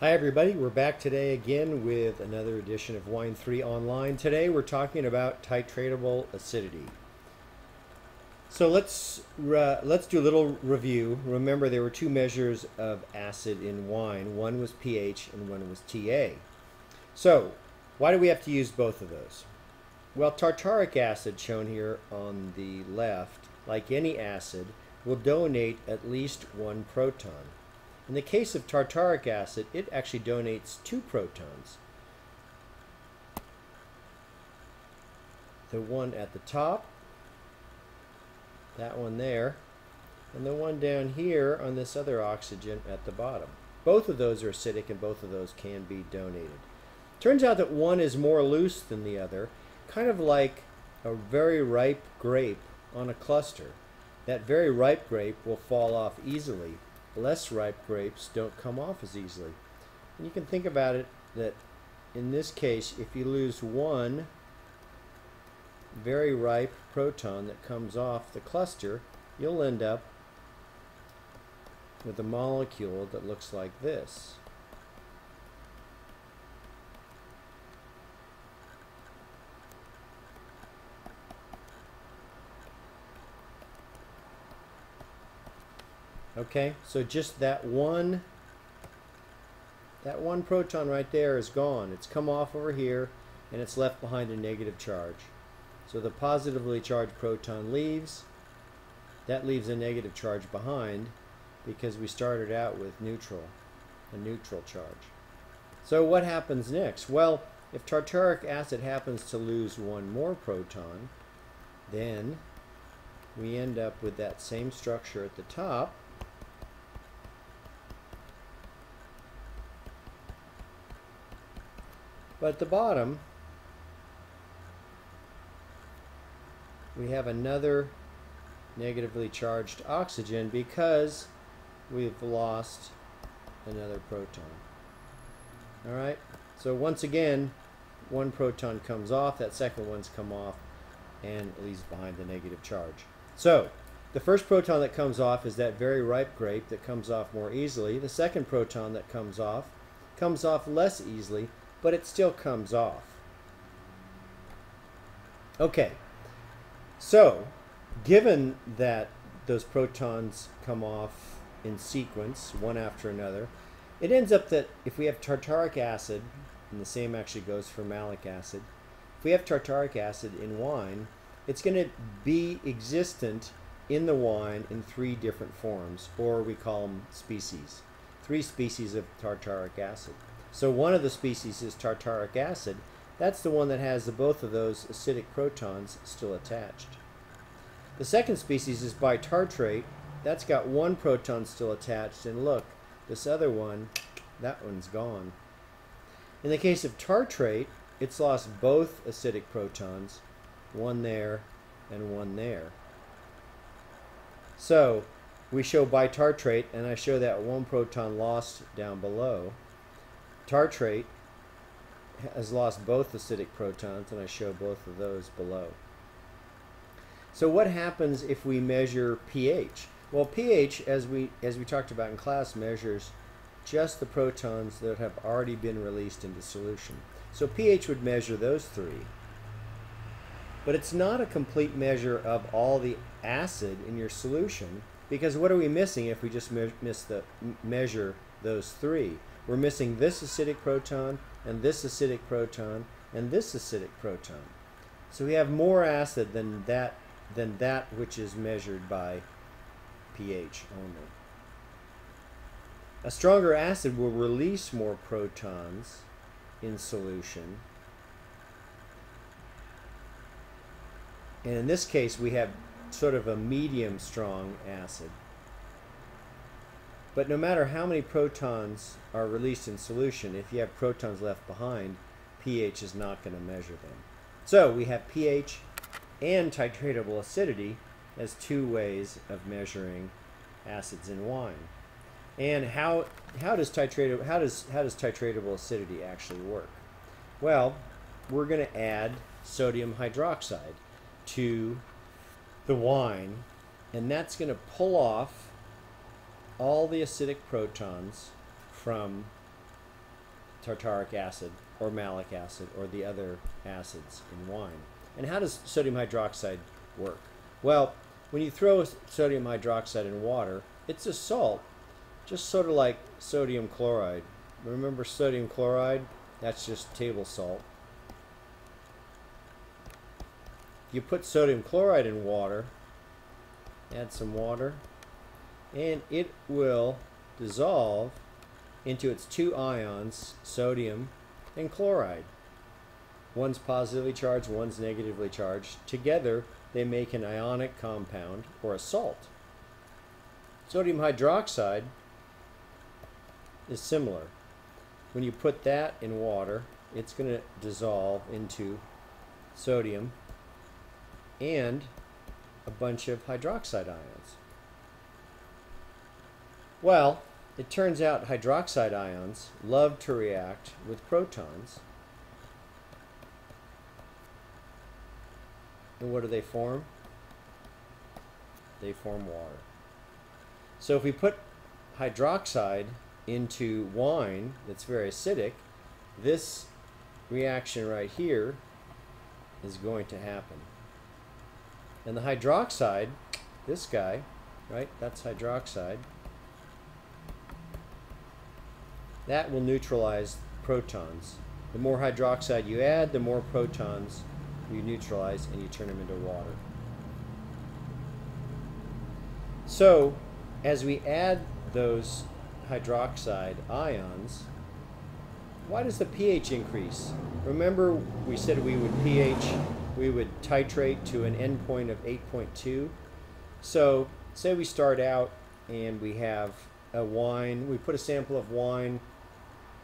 Hi everybody, we're back today again with another edition of Wine 3 Online. Today we're talking about titratable acidity. So let's uh, let's do a little review. Remember there were two measures of acid in wine. One was pH and one was TA. So, why do we have to use both of those? Well, tartaric acid shown here on the left, like any acid, will donate at least one proton. In the case of tartaric acid, it actually donates two protons. The one at the top, that one there, and the one down here on this other oxygen at the bottom. Both of those are acidic and both of those can be donated. Turns out that one is more loose than the other, kind of like a very ripe grape on a cluster. That very ripe grape will fall off easily less ripe grapes don't come off as easily. And you can think about it that in this case, if you lose one very ripe proton that comes off the cluster, you'll end up with a molecule that looks like this. Okay, so just that one that one proton right there is gone. It's come off over here and it's left behind a negative charge. So the positively charged proton leaves. That leaves a negative charge behind because we started out with neutral, a neutral charge. So what happens next? Well, if tartaric acid happens to lose one more proton, then we end up with that same structure at the top But at the bottom, we have another negatively charged oxygen because we've lost another proton. Alright, so once again, one proton comes off, that second one's come off, and leaves behind the negative charge. So, the first proton that comes off is that very ripe grape that comes off more easily. The second proton that comes off comes off less easily but it still comes off. Okay, so given that those protons come off in sequence, one after another, it ends up that if we have tartaric acid, and the same actually goes for malic acid, if we have tartaric acid in wine, it's going to be existent in the wine in three different forms, or we call them species. Three species of tartaric acid. So one of the species is tartaric acid. That's the one that has the, both of those acidic protons still attached. The second species is bitartrate. That's got one proton still attached. And look, this other one, that one's gone. In the case of tartrate, it's lost both acidic protons, one there and one there. So we show bitartrate, and I show that one proton lost down below. Tartrate has lost both acidic protons, and I show both of those below. So what happens if we measure pH? Well, pH, as we, as we talked about in class, measures just the protons that have already been released into solution. So pH would measure those three. But it's not a complete measure of all the acid in your solution because what are we missing if we just me miss the measure those three? We're missing this acidic proton and this acidic proton and this acidic proton. So we have more acid than that than that which is measured by pH only. A stronger acid will release more protons in solution. And in this case, we have sort of a medium strong acid. But no matter how many protons are released in solution, if you have protons left behind, pH is not going to measure them. So we have pH and titratable acidity as two ways of measuring acids in wine. And how how does titratable how does how does titratable acidity actually work? Well, we're going to add sodium hydroxide to the wine, and that's going to pull off all the acidic protons from tartaric acid or malic acid or the other acids in wine. And how does sodium hydroxide work? Well, when you throw sodium hydroxide in water, it's a salt, just sort of like sodium chloride. Remember sodium chloride? That's just table salt. You put sodium chloride in water, add some water, and it will dissolve into its two ions, sodium and chloride. One's positively charged, one's negatively charged. Together, they make an ionic compound or a salt. Sodium hydroxide is similar. When you put that in water, it's going to dissolve into sodium and a bunch of hydroxide ions. Well, it turns out hydroxide ions love to react with protons. And what do they form? They form water. So if we put hydroxide into wine that's very acidic, this reaction right here is going to happen. And the hydroxide, this guy, right, that's hydroxide, that will neutralize protons. The more hydroxide you add, the more protons you neutralize and you turn them into water. So, as we add those hydroxide ions, why does the pH increase? Remember we said we would pH, we would titrate to an endpoint of 8.2. So, say we start out and we have a wine, we put a sample of wine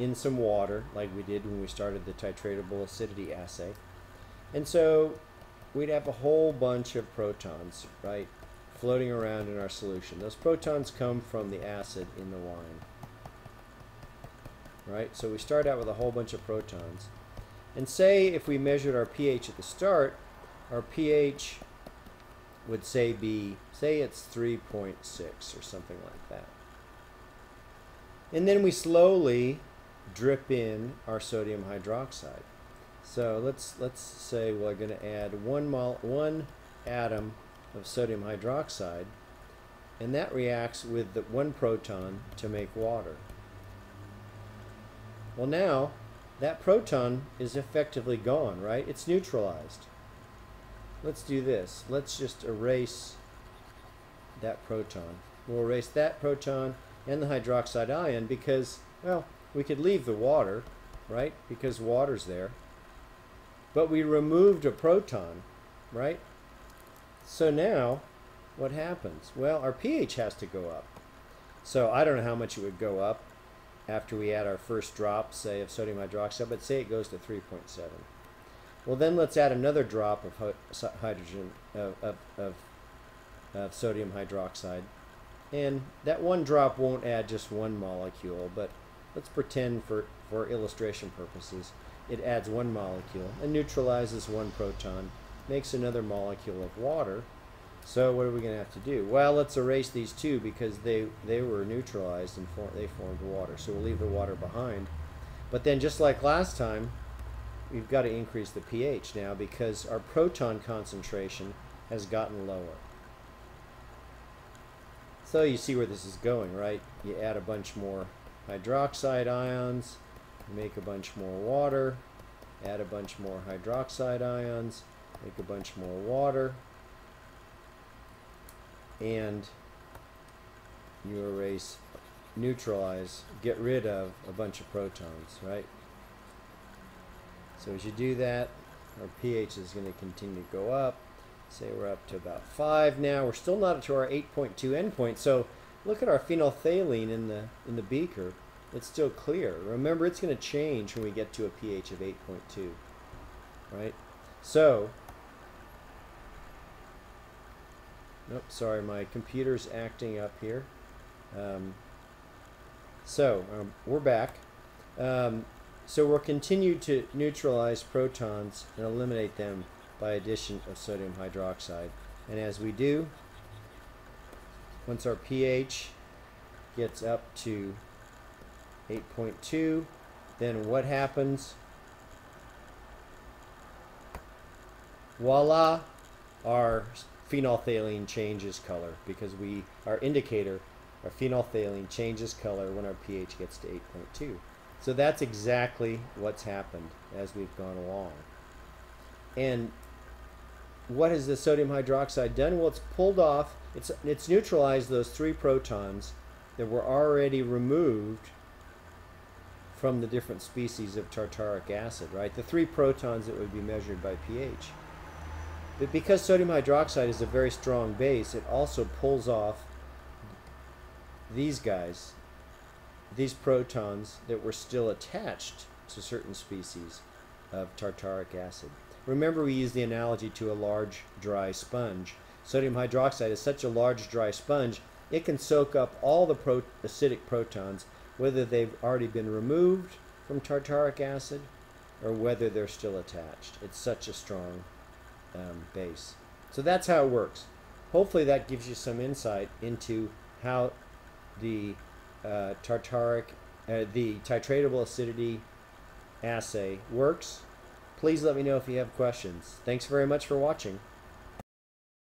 in some water, like we did when we started the titratable acidity assay. And so we'd have a whole bunch of protons, right, floating around in our solution. Those protons come from the acid in the wine. Right, so we start out with a whole bunch of protons. And say if we measured our pH at the start, our pH would say be, say it's 3.6 or something like that. And then we slowly drip in our sodium hydroxide. So let's let's say we're going to add one mol one atom of sodium hydroxide, and that reacts with the one proton to make water. Well, now that proton is effectively gone, right? It's neutralized. Let's do this. Let's just erase that proton. We'll erase that proton and the hydroxide ion because, well, we could leave the water, right? Because water's there. But we removed a proton, right? So now, what happens? Well, our pH has to go up. So I don't know how much it would go up after we add our first drop, say, of sodium hydroxide, but say it goes to 3.7. Well, then let's add another drop of hydrogen, of, of, of, of sodium hydroxide. And that one drop won't add just one molecule, but let's pretend for, for illustration purposes, it adds one molecule and neutralizes one proton, makes another molecule of water. So what are we going to have to do? Well, let's erase these two because they, they were neutralized and for, they formed water. So we'll leave the water behind. But then just like last time, we've got to increase the pH now because our proton concentration has gotten lower. So you see where this is going, right? You add a bunch more hydroxide ions, make a bunch more water, add a bunch more hydroxide ions, make a bunch more water, and you erase, neutralize, get rid of a bunch of protons, right? So as you do that, our pH is going to continue to go up. Say we're up to about 5 now. We're still not to our 8.2 endpoint, so Look at our phenolphthalein in the in the beaker. It's still clear. Remember, it's going to change when we get to a pH of 8.2, right? So, nope, sorry, my computer's acting up here. Um, so, um, we're back. Um, so we'll continue to neutralize protons and eliminate them by addition of sodium hydroxide. And as we do, once our pH gets up to 8.2, then what happens? Voila, our phenolphthalein changes color because we our indicator, our phenolphthalein changes color when our pH gets to 8.2. So that's exactly what's happened as we've gone along. And what has the sodium hydroxide done? Well, it's pulled off, it's, it's neutralized those three protons that were already removed from the different species of tartaric acid, right? The three protons that would be measured by pH. But because sodium hydroxide is a very strong base, it also pulls off these guys, these protons that were still attached to certain species of tartaric acid. Remember we use the analogy to a large dry sponge. Sodium hydroxide is such a large dry sponge, it can soak up all the pro acidic protons, whether they've already been removed from tartaric acid or whether they're still attached. It's such a strong um, base. So that's how it works. Hopefully that gives you some insight into how the uh, tartaric, uh, the titratable acidity assay works. Please let me know if you have questions. Thanks very much for watching.